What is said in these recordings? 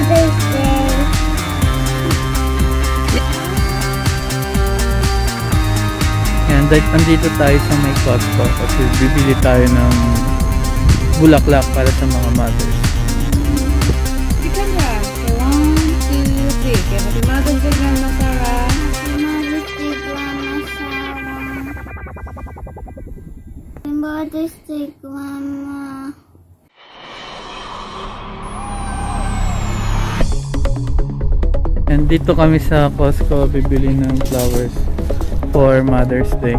Mother's Day. Yan, dahil andito tayo sa may Costco kasi bibili tayo ng bulaklak para sa mga mothers. Ika niya. One, two, three. Kaya pati Mother's Day, Grandma Sarah. Mother's Day, Grandma Sarah. Mother's Day, Grandma. And dito kami sa Costco bibili ng flowers for Mother's Day.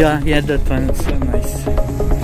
Yeah, yeah, that one's so nice.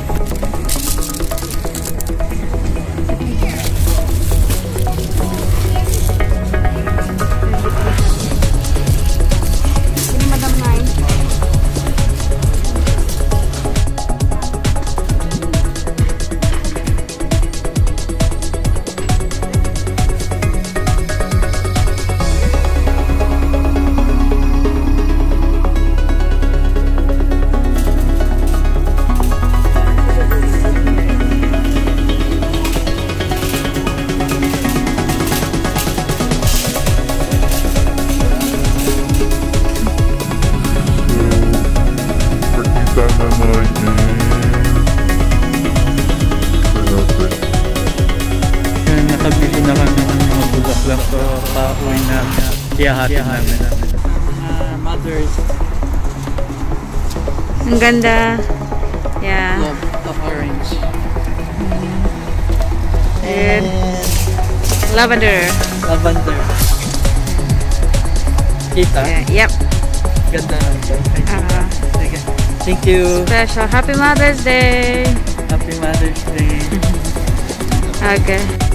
Pauwi na iyahatin namin. Uh, mothers Ang ganda. Yeah. love of orange. And lavender. Lavender. Kita? Yeah, yep. Ganda ng Uh, Sige. Thank you. special. Happy Mother's Day. Happy Mother's Day. Okay.